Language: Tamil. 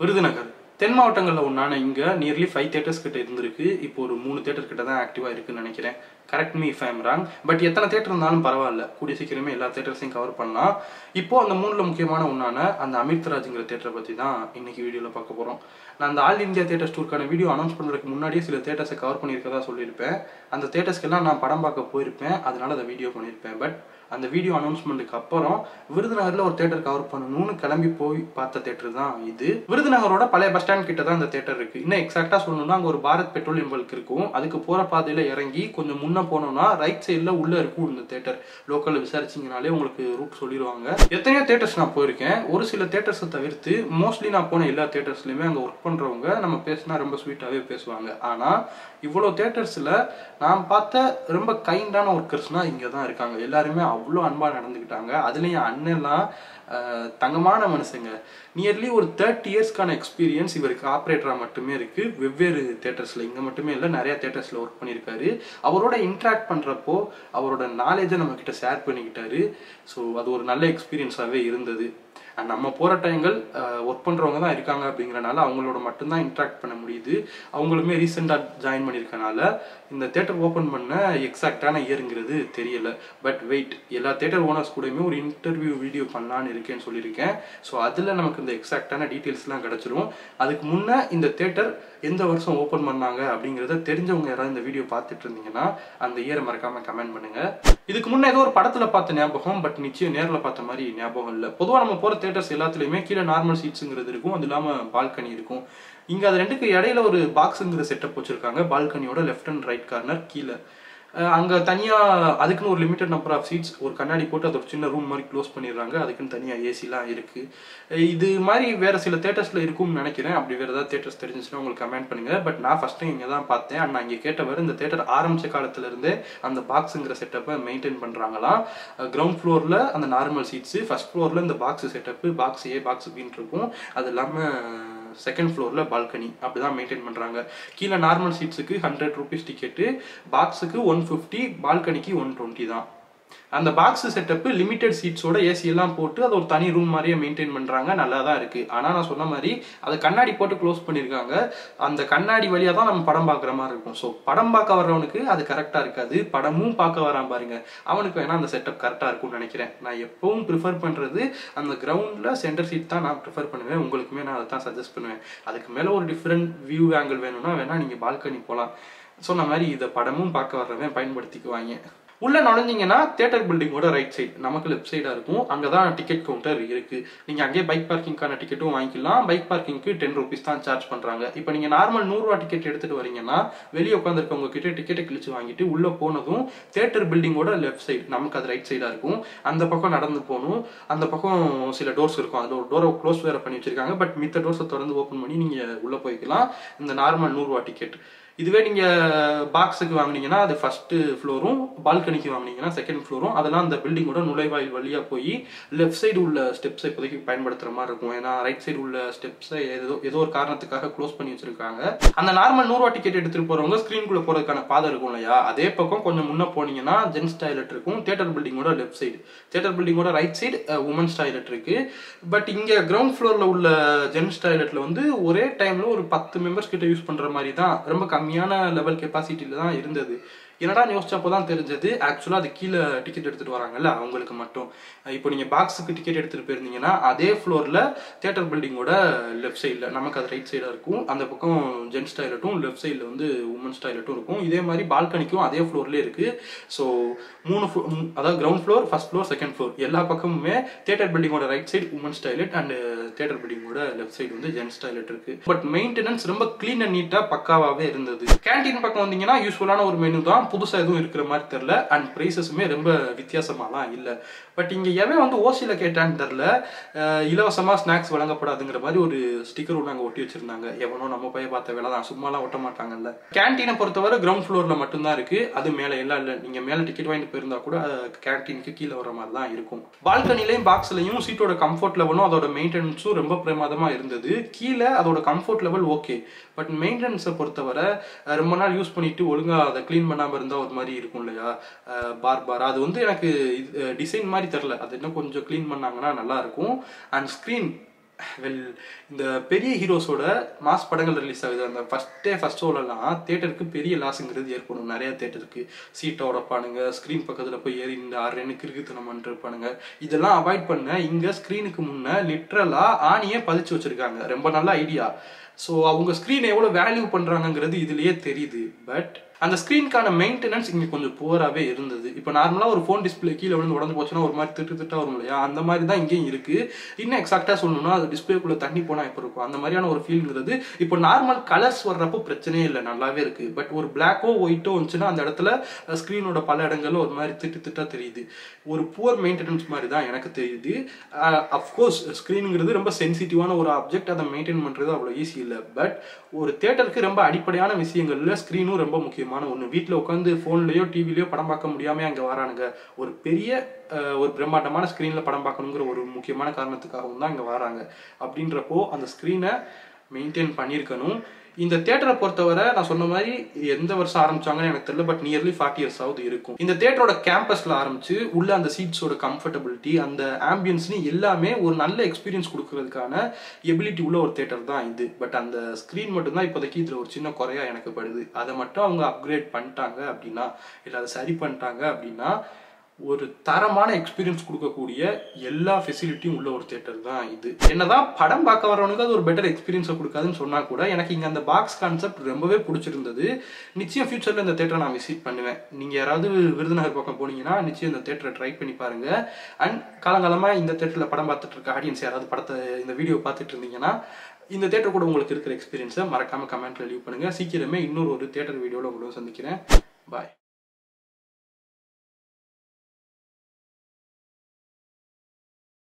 விருதுநகர். தென் மாவட்டங்களில் ஒன்றான இங்கே நியர்லி ஃபைவ் தேட்டர்ஸ் கிட்ட இருந்திருக்கு. இப்போ ஒரு மூணு தேட்டர் கிட்ட தான் ஆக்டிவாக இருக்குன்னு நினைக்கிறேன். Correct me if I'm wrong but எத்தனை தேட்டர் இருந்தாலும் பரவாயில்ல. கூடிய சீக்கிரமே எல்லா தேட்டர்ஸையும் கவர் பண்ணலாம். இப்போ அந்த மூணில் முக்கியமான ஒன்றான அந்த அமிர்தராஜுங்கிற தேட்டரை பற்றி தான் இன்னைக்கு வீடியோவில் பார்க்க போகிறோம் நான் அந்த ஆல் இந்தியா தேட்டர்ஸ் டூருக்கான வீடியோ அனௌன்ஸ் பண்ணுறதுக்கு முன்னாடியே சில தேட்டர்ஸை கவர் பண்ணியிருக்கதா சொல்லியிருப்பேன். அந்த தேட்டர்ஸ்க்கெல்லாம் நான் படம் பார்க்க போயிருப்பேன். அதனால அதை வீடியோ பண்ணியிருப்பேன். பட் அந்த வீடியோ அனௌன்ஸ்மெண்ட்டுக்கு அப்புறம் விருதுநகரில் ஒரு தேட்டர் கவர் பண்ணணும்னு கிளம்பி போய் பார்த்த தேட்டர் தான் இது. விருதுநகரோட பழைய பஸ் ஸ்டாண்ட் கிட்ட தான் இந்த தேட்டர் இருக்கு. இன்னும் எக்ஸாக்டா சொல்லணும்னா அங்கே ஒரு பாரத் பெட்ரோலியம் பல்க் இருக்கும். அதுக்கு போற பாதையில இறங்கி கொஞ்சம் முன்ன போனோம்னா ரைட் சைடில் உள்ள இருக்கும் இந்த தேட்டர் லோக்கலில் விசாரிச்சிங்கனாலே உங்களுக்கு ரூட் சொல்லிடுவாங்க எத்தனையோ தேட்டர்ஸ் நான் போயிருக்கேன். ஒரு சில தேட்டர்ஸை தவிர்த்து மோஸ்ட்லி நான் போன எல்லா தேட்டர்ஸ்லையுமே அங்கே ஒர்க் பண்ணுறவங்க நம்ம பேசினா ரொம்ப ஸ்வீட்டாகவே பேசுவாங்க. ஆனால் இவ்வளோ தேட்டர்ஸில் நான் பார்த்த ரொம்ப கைண்டான ஒர்க்கர்ஸ்னால் இங்கே தான் இருக்காங்க. எல்லாருமே அவ்வளோ அன்பாக நடந்துக்கிட்டாங்க. அதுலேயும் அண்ணன்லாம் தங்கமான மனுஷங்க. நியர்லி ஒரு தேர்ட்டி இயர்ஸ்க்கான எக்ஸ்பீரியன்ஸ் இவருக்கு ஆப்ரேட்டராக மட்டுமே இருக்குது வெவ்வேறு தேட்டர்ஸில் இங்கே மட்டுமே இல்லை நிறையா தேட்டர்ஸில் ஒர்க் பண்ணியிருக்காரு. அவரோட இன்ட்ராக்ட் பண்ணுறப்போ அவரோட நாலேஜை நம்மக்கிட்ட ஷேர் பண்ணிக்கிட்டாரு. ஸோ அது ஒரு நல்ல எக்ஸ்பீரியன்ஸாகவே இருந்தது. நம்ம போகிற டைங்கள் ஒர்க் பண்ணுறவங்க தான் இருக்காங்க அப்படிங்கிறனால அவங்களோட மட்டும்தான் இன்ட்ராக்ட் பண்ண முடியுது. அவங்களுமே ரீசெண்டாக ஜாயின் பண்ணியிருக்கனால இந்த தேட்டர் ஓப்பன் பண்ண எக்ஸாக்டான இயருங்கிறது தெரியல. பட் வெயிட் எல்லா தேட்டர் ஓனர்ஸ் கூடயுமே ஒரு இன்டர்வியூ வீடியோ பண்ணலான்னு இருக்கேன்னு சொல்லியிருக்கேன். ஸோ அதில் நமக்கு இந்த எக்ஸாக்டான டீட்டெயில்ஸ்லாம் கிடச்சிரும். அதுக்கு முன்னே இந்த தேட்டர் எந்த வருஷம் ஓப்பன் பண்ணாங்க அப்படிங்கிறத தெரிஞ்சவங்க யாராவது இந்த வீடியோ பார்த்துட்டு இருந்தீங்கன்னா அந்த இயரை மறக்காம கமெண்ட் பண்ணுங்க. இதுக்கு முன்னே ஏதோ ஒரு படத்தில் பார்த்த ஞாபகம் பட் நிச்சயம் நேரில் பார்த்த மாதிரி ஞாபகம் இல்லை. பொதுவாக நம்ம போற தேட்டர்ஸ் எல்லாத்துலேயுமே கீழே நார்மல் சீட்ஸுங்கிறது இருக்கும். அது இல்லாமல் பால்கனி இருக்கும். இங்க அது ரெண்டுக்கு இடையில ஒரு பாக்ஸுங்கிற செட்டப் வச்சிருக்காங்க. பால்கனியோட லெஃப்ட் அண்ட் ரைட் கார்னர் கீழே. அங்கே தனியாக அதுக்குன்னு ஒரு லிமிட்டட் நம்பர் ஆஃப் சீட்ஸ் ஒரு கண்ணாடி போட்டு அது ஒரு சின்ன ரூம் மாதிரி க்ளோஸ் பண்ணிடுறாங்க. அதுக்குன்னு தனியாக ஏசிலாம் இருக்குது இது மாதிரி வேறு சில தேட்டர்ஸில் இருக்கும்னு நினைக்கிறேன். அப்படி வேறு ஏதாவது தேட்டர்ஸ் தெரிஞ்சிச்சுன்னா உங்களுக்கு கமெண்ட் பண்ணுங்கள் பட் நான் ஃபர்ஸ்ட் டைம் இங்கே தான் பார்த்தேன். அண்ட் நான் இங்கே கேட்டவர் இந்த தேட்டர் ஆரம்பிச்ச காலத்துலேருந்தே அந்த பாக்ஸுங்கிற செட்டப்பை மெயின்டைன் பண்ணுறாங்களாம் கிரவுண்ட் ஃப்ளோரில் அந்த நார்மல் சீட்ஸு ஃபர்ஸ்ட் ஃப்ளோரில் இந்த box setup box A box பின்னு இருக்கும். அது இல்லாமல் செகண்ட் ஃப்ளோரில் பால்கனி அப்படி தான் மெயின்டைன் பண்ணுறாங்க கீழே நார்மல் சீட்ஸுக்கு ஹண்ட்ரட் ருபீஸ் டிக்கெட்டு பாக்ஸுக்கு ஒன் ஃபிஃப்டி பால்கனிக்கு ஒன் டுவெண்ட்டி தான். அந்த பாக்ஸ் செட்டப்பு லிமிடெட் சீட்ஸோட ஏசி எல்லாம் போட்டு அது ஒரு தனி ரூம் மாதிரியே மெயின்டைன் பண்ணுறாங்க நல்லா தான் இருக்குது ஆனால் நான் சொன்ன மாதிரி அதை கண்ணாடி போட்டு க்ளோஸ் பண்ணியிருக்காங்க அந்த கண்ணாடி வழியாக தான் நம்ம படம் பார்க்குற மாதிரி இருக்கும். ஸோ படம் பார்க்க வர்றவனுக்கு அது கரெக்டாக இருக்காது. படமும் பார்க்க வரான் பாருங்க. அவனுக்கு வேணால் அந்த செட்டப் கரெக்டாக இருக்கும்னு நினைக்கிறேன். நான் எப்பவும் ப்ரிஃபர் பண்ணுறது அந்த கிரவுண்டில் சென்டர் சீட் தான் நான் ப்ரிஃபர் பண்ணுவேன். உங்களுக்குமே நான் அதை தான் சஜஸ்ட் பண்ணுவேன். அதுக்கு மேலே ஒரு டிஃப்ரெண்ட் வியூ ஆங்கிள் வேணும்னா வேணால் நீங்கள் பால்கனி போகலாம் சொன்ன மாதிரி இதை படமும் பார்க்க வர்றவன் பயன்படுத்திக்குவாங்க. உள்ள நுழைஞ்சிங்கன்னா தியேட்டர் பில்டிங்கோட ரைட் சைடு நமக்கு லெஃப்ட் சைடா இருக்கும். அங்கே தான் டிக்கெட் கவுண்டர் இருக்கு. நீங்க அங்கேயே பைக் பார்க்கிங்கான டிக்கெட்டும் வாங்கிக்கலாம். பைக் பார்க்கிங்க்கு டென் ருபீஸ் தான் சார்ஜ் பண்றாங்க. இப்போ நீங்க நார்மல் நூறுரூவா டிக்கெட் எடுத்துட்டு வரீங்கன்னா வெளியே உட்காந்துருக்கவங்க கிட்ட டிக்கெட்டை கிழிச்சு வாங்கிட்டு உள்ள போனதும் தியேட்டர் பில்டிங்கோட லெஃப்ட் சைடு நமக்கு அது ரைட் சைடா இருக்கும். அந்த பக்கம் நடந்து போகணும். அந்த பக்கம் சில டோர்ஸ் இருக்கும். அதில் ஒரு டோரை க்ளோஸ் வேற பண்ணி வச்சிருக்காங்க. பட் மித்த டோர்ஸை திறந்து ஓப்பன் பண்ணி நீங்க உள்ள போய்க்கலாம். இந்த நார்மல் நூறுரூவா டிக்கெட் இதுவே நீங்கள் பாக்ஸுக்கு வாங்கினீங்கன்னா அது ஃபஸ்ட்டு ஃப்ளோரும் பால்கனிக்கு வாங்குனீங்கன்னா செகண்ட் ஃப்ளோரும் அதெல்லாம் அந்த பில்டிங்கோட நுழைவாயில் வழியாக போய் லெஃப்ட் சைடு உள்ள ஸ்டெப்ஸை இப்போதைக்கு பயன்படுத்துகிற மாதிரி இருக்கும். ஏன்னா ரைட் சைடு உள்ள ஸ்டெப்ஸை ஏதோ ஏதோ ஒரு காரணத்துக்காக க்ளோஸ் பண்ணி வச்சிருக்காங்க. அந்த நார்மல் நூறுவா டிக்கெட் எடுத்துகிட்டு போகிறவங்க ஸ்க்ரீனுக்குள்ளே போகிறதுக்கான பாதை இருக்கும் இல்லையா? அதே பக்கம் கொஞ்சம் முன்னே போனீங்கன்னா ஜென்ஸ் டாய்லெட் இருக்கும் தியேட்டர் பில்டிங்கோட லெஃப்ட் சைடு தேட்டர் பில்டிங்கோட ரைட் சைடு உமன்ஸ் டாய்லெட் இருக்கு. பட் இங்கே கிரவுண்ட் ஃப்ளோரில் உள்ள ஜென்ஸ் டாய்லெட்டில் வந்து ஒரே டைமில் ஒரு பத்து மெம்பர்ஸ் கிட்ட யூஸ் பண்ணுற மாதிரி தான். ரொம்ப கம்மி கம்மியான லெவல் கெப்பாசிட்டியில தான் இருந்தது. என்னடா யோசிச்சப்போ தான் தெரிஞ்சது? ஆக்சுவலாக அது கீழே டிக்கெட் எடுத்துட்டு வராங்கல்ல அவங்களுக்கு மட்டும். இப்போ நீங்கள் பாக்ஸுக்கு டிக்கெட் எடுத்துகிட்டு போயிருந்தீங்கன்னா அதே ஃப்ளோரில் தேட்டர் பில்டிங்கோட லெஃப்ட் சைடில் நமக்கு அது ரைட் சைடாக இருக்கும். அந்த பக்கம் ஜென்ஸ் டாய்லெட்டும் லெஃப்ட் சைடில் வந்து உமன்ஸ் டாய்லெட்டும் இருக்கும். இதே மாதிரி பால்கனிக்கும் அதே ஃப்ளோர்லேயே இருக்குது ஸோ மூணு அதாவது ground floor first floor second floor எல்லா பக்கமுமே theatre பில்டிங்கோட right side women's toilet and theatre பில்டிங்கோட left side வந்து ஜென்ஸ் டாய்லெட் இருக்குது பட் மெயின்டெனன்ஸ் ரொம்ப க்ளீன் அண்ட் நீட்டாக பக்காவாகவே இருந்தது. கேண்டீன் பக்கம் வந்தீங்கன்னா யூஸ்ஃபுல்லான ஒரு மெனு தான் புதுசாக எதுவும் இருக்கிற மாதிரி தெரில அண்ட் ப்ரைஸஸுமே ரொம்ப வித்தியாசமாலாம் இல்லை. பட் இங்கே எவன் வந்து ஓசியில் கேட்டான்னு தெரில இலவசமாக ஸ்நாக்ஸ் வழங்கப்படாதுங்கிற மாதிரி ஒரு ஸ்டிக்கர் ஒன்று அங்கே ஒட்டி வச்சிருந்தாங்க. எவனோ நம்ம போய் பார்த்த வேலை தான். சும்மாலாம் ஒட்ட மாட்டாங்கல்ல. கேண்டீனை பொறுத்தவரை கிரவுண்ட் ஃப்ளோரில் மட்டும்தான் இருக்குது அது மேலே எல்லாம் இல்லை. நீங்கள் மேலே டிக்கெட் வாங்கிட்டு போயிருந்தா கூட கேண்டீனுக்கு கீழே வர மாதிரி தான் இருக்கும். பால்கனிலையும் பாக்ஸ்லையும் சீட்டோட கம்ஃபர்ட் லெவலும் அதோட மெயின்டெனன்ஸும் ரொம்ப பிரமாதமாக இருந்தது. கீழே அதோட கம்ஃபர்ட் லெவல் ஓகே பட் மெயின்டெனன்ஸை பொறுத்தவரை ரொம்ப நாள் யூஸ் பண்ணிட்டு ஒழுங்காக அதை க்ளீன் பண்ணாம இருந்தால் ஒரு மாதிரி இருக்கும் இல்லையா? பார் பார் அது வந்து எனக்கு டிசைன் மாதிரி தெரில அது இன்னும் கொஞ்சம் க்ளீன் பண்ணாங்கன்னா நல்லாயிருக்கும் அண்ட் ஸ்க்ரீன் வெல் இந்த பெரிய ஹீரோஸோட மாஸ் படங்கள் ரிலீஸ் ஆகுது. அந்த ஃபஸ்ட்டே ஃபஸ்ட் ஃபர்ஸ்ட் ஷோலலாம் தேட்டருக்கு பெரிய லாஸுங்கிறது ஏற்படும். நிறைய தேட்டருக்கு சீட்டை உடப்பானுங்க ஸ்க்ரீன் பக்கத்தில் போய் ஏறி இந்த ஆறுன்னு ரெண்டு கிறுக்குத்தனம் பண்ணிருப்பானுங்க இதெல்லாம் அவாய்ட் பண்ண இங்கே ஸ்க்ரீனுக்கு முன்னே லிட்ரலாக ஆணியே பதிச்சு வச்சுருக்காங்க. ரொம்ப நல்ல ஐடியா ஸோ அவங்க ஸ்க்ரீனை எவ்வளோ வேல்யூ பண்ணுறாங்கங்கிறது இதுலேயே தெரியுது. பட் அந்த ஸ்க்ரீனுக்கான மெயின்டெனன்ஸ் இங்கே கொஞ்சம் புவராகவே இருந்தது. இப்போ நார்மலாக ஒரு ஃபோன் டிஸ்பிளே கீழே விழுந்து உடஞ்சு போச்சுன்னா ஒரு மாதிரி திட்டு திட்டா வரும் இல்லையா? அந்த மாதிரி தான் இங்கேயும் இருக்குது இன்னும் எக்ஸாக்டாக சொல்லணும்னா அது டிஸ்பிளேக்குள்ளே தண்ணி போனால் எப்போ இருக்கும்? அந்த மாதிரியான ஒரு ஃபீல்ங்கிறது இப்போ நார்மல் கலர்ஸ் வர்றப்போ பிரச்சனையே இல்லை நல்லாவே இருக்குது பட் ஒரு பிளாக்கோ ஒயிட்டோ வந்துச்சுன்னா அந்த இடத்துல ஸ்க்ரீனோட பல இடங்கள்ல ஒரு மாதிரி திட்டு திட்டா தெரியுது. ஒரு புவர் மெயின்டெனன்ஸ் மாதிரி தான் எனக்கு தெரியுது. அஃப்கோர்ஸ் ஸ்க்ரீனுங்கிறது ரொம்ப சென்சிட்டிவான ஒரு ஆப்ஜெக்ட் அதை மெயின்டைன் பண்ணுறது அவ்வளோ ஈஸி இல்லை. பட் ஒரு தேட்டருக்கு ரொம்ப அடிப்படையான விஷயங்கள்ல ஸ்க்ரீனும் ரொம்ப முக்கியமாக முக்கியமான ஒன்று வீட்டில் உட்காந்து ஃபோன்லேயோ டிவிலையோ படம் பார்க்க முடியாமல் அங்கே வரானுங்க. ஒரு பெரிய அஹ், ஒரு பிரம்மாண்டமான ஸ்க்ரீனில் படம் பார்க்கணுங்கிற ஒரு முக்கியமான காரணத்துக்காகவும் தான் இங்கே வராங்க. அப்படின்றப்போ அந்த ஸ்க்ரீனை மெயின்டைன் பண்ணியிருக்கணும். இந்த தேட்டரை பொறுத்தவரை நான் சொன்ன மாதிரி எந்த வருஷம் ஆரம்பிச்சாங்கன்னு எனக்கு தெரியல பட் நியர்லி ஃபார்ட்டி இயர்ஸ் ஆகுது இருக்கும். இந்த தேட்டரோட கேம்பஸ்ல ஆரம்பிச்சு உள்ள அந்த சீட்ஸோட கம்ஃபர்டபிலிட்டி அந்த ஆம்பியன்ஸ்னு எல்லாமே ஒரு நல்ல எக்ஸ்பீரியன்ஸ் கொடுக்கறதுக்கான எபிலிட்டி உள்ள ஒரு தேட்டர் தான் இது. பட் அந்த ஸ்க்ரீன் மட்டும்தான் இப்போதைக்கு இதில் ஒரு சின்ன குறையா எனக்கு படுது. அதை மட்டும் அவங்க அப்கிரேட் பண்ணிட்டாங்க அப்படின்னா இல்லை அதை சரி பண்ணிட்டாங்க அப்படின்னா ஒரு தரமான எக்ஸ்பீரியன்ஸ் கொடுக்கக்கூடிய எல்லா ஃபெசிலிட்டியும் உள்ள ஒரு தேட்டர் தான் இது. என்னதான் படம் பார்க்க வரவனுக்கு அது ஒரு பெட்டர் எக்ஸ்பீரியன்ஸை கொடுக்காதுன்னு சொன்னா கூட எனக்கு இங்கே அந்த பாக்ஸ் கான்செப்ட் ரொம்பவே பிடிச்சிருந்தது. நிச்சயம் ஃபியூச்சரில் இந்த தேட்டரை நான் விசிட் பண்ணுவேன். நீங்கள் யாராவது விருதுநகர் பக்கம் போனீங்கன்னா நிச்சயம் இந்த தேட்டரை ட்ரை பண்ணி பாருங்க. அண்ட் காலங்காலமாக இந்த தேட்டரில் படம் பார்த்துட்டு இருக்க ஆடியன்ஸ் யாராவது படத்தை இந்த வீடியோ பார்த்துட்டு இருந்தீங்கன்னா இந்த தேட்டர் கூட உங்களுக்கு இருக்கிற எக்ஸ்பீரியன்ஸை மறக்காம கமெண்ட்ல லீவ் பண்ணுங்க. சீக்கிரமே இன்னொரு ஒரு தேட்டர் வீடியோவில் உங்களை சந்திக்கிறேன். பாய்